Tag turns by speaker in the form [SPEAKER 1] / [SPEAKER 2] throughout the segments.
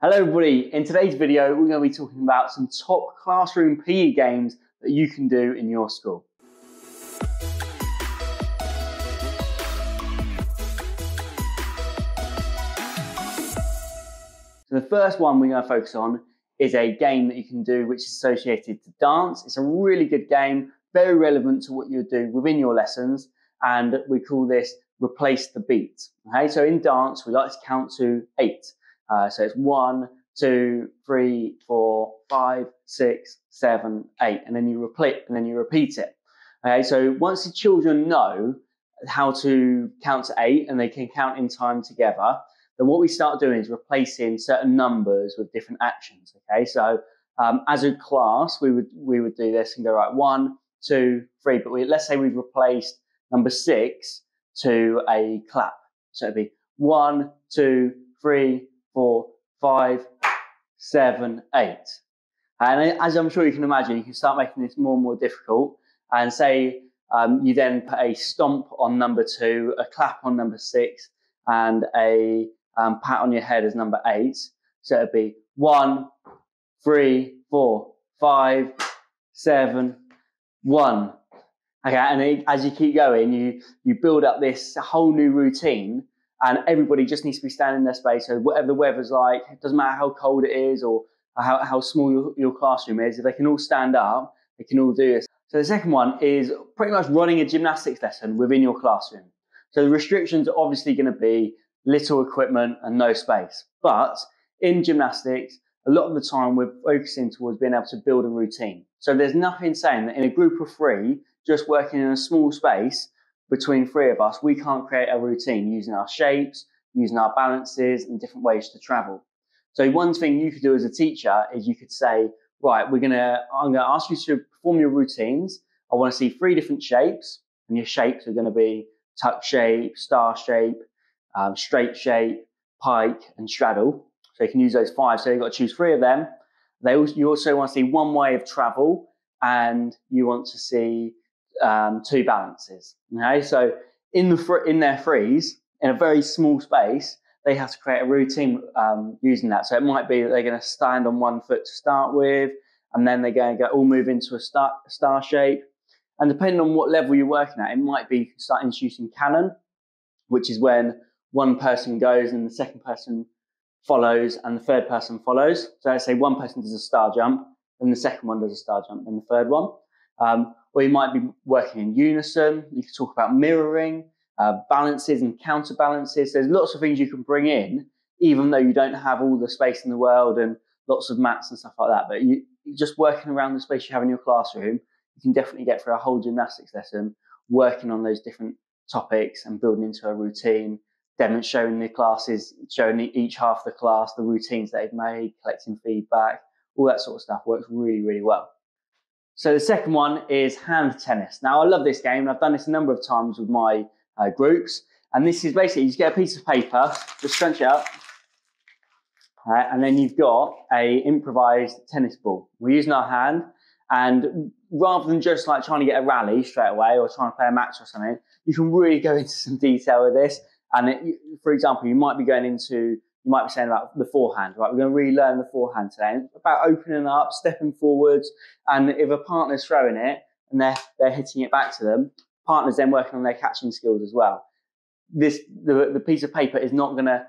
[SPEAKER 1] Hello everybody, in today's video we're going to be talking about some top classroom PE games that you can do in your school. So the first one we're going to focus on is a game that you can do which is associated to dance. It's a really good game, very relevant to what you do within your lessons and we call this replace the beat. Okay, so in dance we like to count to eight. Uh, so it's one, two, three, four, five, six, seven, eight, and then you repeat and then you repeat it. Okay, so once the children know how to count to eight and they can count in time together, then what we start doing is replacing certain numbers with different actions. Okay, so um, as a class, we would we would do this and go right one, two, three. But we, let's say we've replaced number six to a clap. So it'd be one, two, three, four, five, seven, eight. And as I'm sure you can imagine, you can start making this more and more difficult. And say um, you then put a stomp on number two, a clap on number six, and a um, pat on your head as number eight. So it'd be one, three, four, five, seven, one. Okay, and it, as you keep going, you you build up this whole new routine and everybody just needs to be standing in their space. So whatever the weather's like, it doesn't matter how cold it is or how, how small your, your classroom is, if they can all stand up, they can all do this. So the second one is pretty much running a gymnastics lesson within your classroom. So the restrictions are obviously going to be little equipment and no space. But in gymnastics, a lot of the time we're focusing towards being able to build a routine. So there's nothing saying that in a group of three, just working in a small space, between three of us, we can't create a routine using our shapes, using our balances, and different ways to travel. So one thing you could do as a teacher is you could say, right, we're gonna, I'm gonna ask you to perform your routines. I want to see three different shapes, and your shapes are going to be tuck shape, star shape, um, straight shape, pike, and straddle. So you can use those five. So you've got to choose three of them. They also, you also want to see one way of travel, and you want to see um, two balances. Okay, so in the fr- in their freeze, in a very small space, they have to create a routine um, using that. So it might be that they're going to stand on one foot to start with, and then they're going to go all move into a star, star shape. And depending on what level you're working at, it might be start introducing canon, which is when one person goes and the second person follows and the third person follows. So let's say one person does a star jump, then the second one does a star jump, then the third one. Um, or you might be working in unison. You can talk about mirroring, uh, balances and counterbalances. There's lots of things you can bring in, even though you don't have all the space in the world and lots of mats and stuff like that. But you, just working around the space you have in your classroom, you can definitely get through a whole gymnastics lesson working on those different topics and building into a routine, demonstrating the classes, showing each half of the class the routines they've made, collecting feedback, all that sort of stuff works really, really well. So the second one is hand tennis. Now I love this game. And I've done this a number of times with my uh, groups. And this is basically, you just get a piece of paper, just scrunch it up, and then you've got a improvised tennis ball. We're using our hand, and rather than just like trying to get a rally straight away or trying to play a match or something, you can really go into some detail with this. And it, for example, you might be going into you might be saying about the forehand, right? We're going to relearn the forehand today. And about opening up, stepping forwards, and if a partner's throwing it and they're they're hitting it back to them, partners then working on their catching skills as well. This the the piece of paper is not going to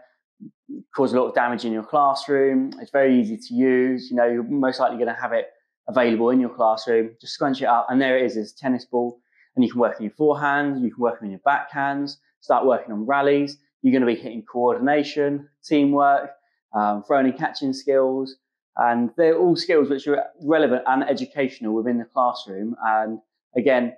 [SPEAKER 1] cause a lot of damage in your classroom. It's very easy to use. You know, you're most likely going to have it available in your classroom. Just scrunch it up, and there it is. It's tennis ball, and you can work on your forehand, you can work on your backhands, start working on rallies you're going to be hitting coordination, teamwork, um, throwing and catching skills, and they're all skills which are relevant and educational within the classroom. And again,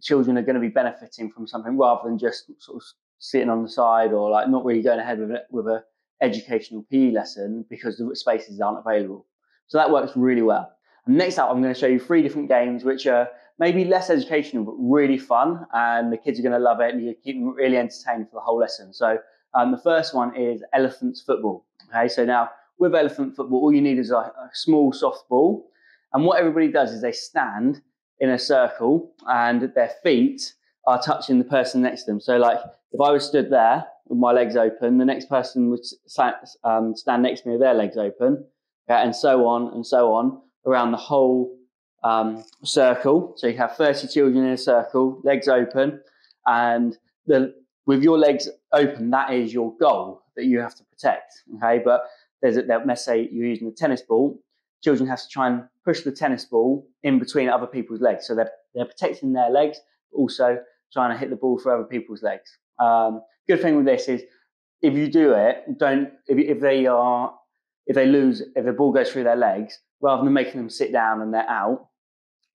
[SPEAKER 1] children are going to be benefiting from something rather than just sort of sitting on the side or like not really going ahead with it with a educational PE lesson because the spaces aren't available. So that works really well. And next up, I'm going to show you three different games which are maybe less educational, but really fun. And the kids are going to love it and you keep them really entertained for the whole lesson. So um, the first one is elephants football. Okay, so now with elephant football, all you need is a, a small soft ball. And what everybody does is they stand in a circle and their feet are touching the person next to them. So like if I was stood there with my legs open, the next person would um, stand next to me with their legs open, okay, and so on and so on around the whole um, circle. So you have 30 children in a circle, legs open, and the, with your legs open, that is your goal that you have to protect. Okay, but there's a, let's say you're using a tennis ball, children have to try and push the tennis ball in between other people's legs. So they're, they're protecting their legs, but also trying to hit the ball for other people's legs. Um, good thing with this is if you do it, don't if, if they are if they lose if the ball goes through their legs, rather than making them sit down and they're out,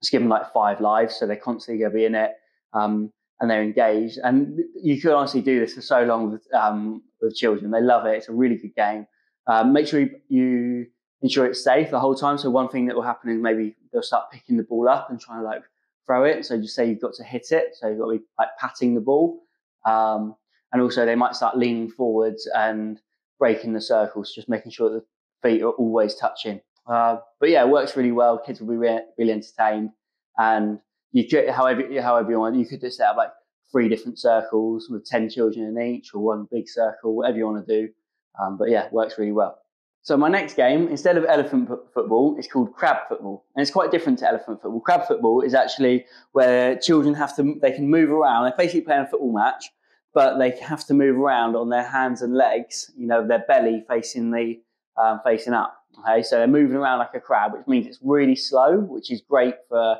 [SPEAKER 1] just give them like five lives, so they're constantly going to be in it um, and they're engaged. And you could honestly do this for so long with um, with children; they love it. It's a really good game. Um, make sure you, ensure it's safe the whole time. So one thing that will happen is maybe they'll start picking the ball up and trying to like throw it. So just say you've got to hit it. So you've got to be like patting the ball. Um, and also they might start leaning forwards and breaking the circles, just making sure that the feet are always touching. Uh, but yeah, it works really well. Kids will be re- really entertained. And you however, however you want, you could just set up like three different circles with 10 children in each or one big circle, whatever you want to do. Um, but yeah, works really well. So my next game, instead of elephant football, it's called crab football, and it's quite different to elephant football. Crab football is actually where children have to they can move around. They're basically playing a football match, but they have to move around on their hands and legs. You know, their belly facing the um, facing up. Okay, so they're moving around like a crab, which means it's really slow, which is great for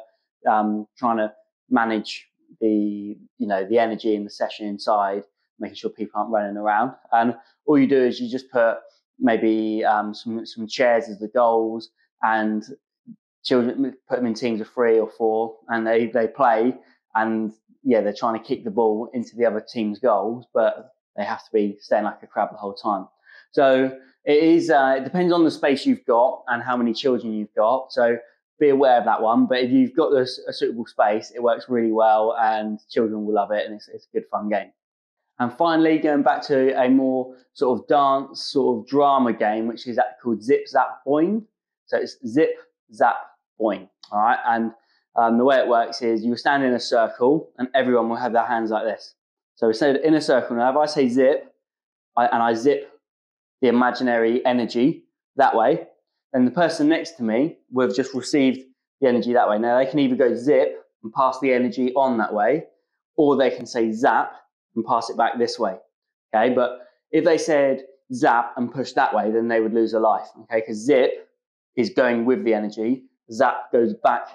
[SPEAKER 1] um, trying to manage the you know the energy in the session inside, making sure people aren't running around. And all you do is you just put maybe um, some some chairs as the goals, and children put them in teams of three or four, and they they play, and yeah, they're trying to kick the ball into the other team's goals, but they have to be staying like a crab the whole time. So it is. Uh, it depends on the space you've got and how many children you've got. So be aware of that one. But if you've got this, a suitable space, it works really well, and children will love it, and it's, it's a good fun game. And finally, going back to a more sort of dance, sort of drama game, which is called Zip Zap Boing. So it's Zip Zap Boing. All right. And um, the way it works is you stand in a circle and everyone will have their hands like this. So we say in a circle. Now, if I say zip I, and I zip the imaginary energy that way, then the person next to me will have just received the energy that way. Now, they can either go zip and pass the energy on that way, or they can say zap and pass it back this way. Okay, but if they said zap and push that way, then they would lose a life. Okay, because zip is going with the energy, zap goes back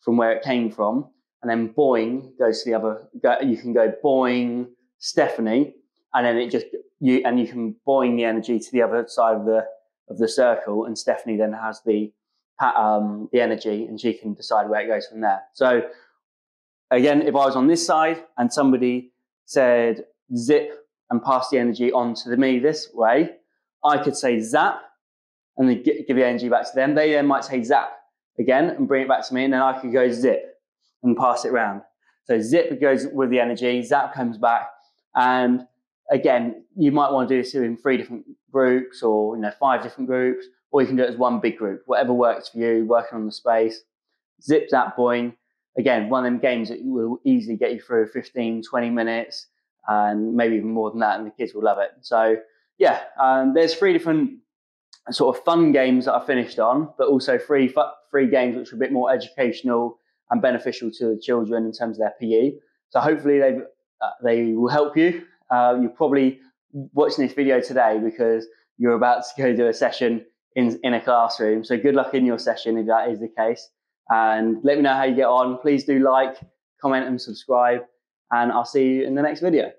[SPEAKER 1] from where it came from, and then boing goes to the other. You can go boing, Stephanie, and then it just you and you can boing the energy to the other side of the of the circle, and Stephanie then has the um, the energy, and she can decide where it goes from there. So again, if I was on this side and somebody said zip and pass the energy on to me this way, I could say zap and then give the energy back to them. They then might say zap again and bring it back to me, and then I could go zip and pass it around. So zip goes with the energy, zap comes back, and again, you might want to do this in three different groups or you know five different groups, or you can do it as one big group, whatever works for you, working on the space. Zip zap boing, again, one of them games that will easily get you through 15, 20 minutes, and maybe even more than that, and the kids will love it. So, yeah, um, there's three different sort of fun games that I finished on, but also three three games which are a bit more educational and beneficial to the children in terms of their PE. So hopefully they uh, they will help you. Uh, you're probably watching this video today because you're about to go do a session in in a classroom. So good luck in your session if that is the case and let me know how you get on. Please do like, comment, and subscribe, and I'll see you in the next video.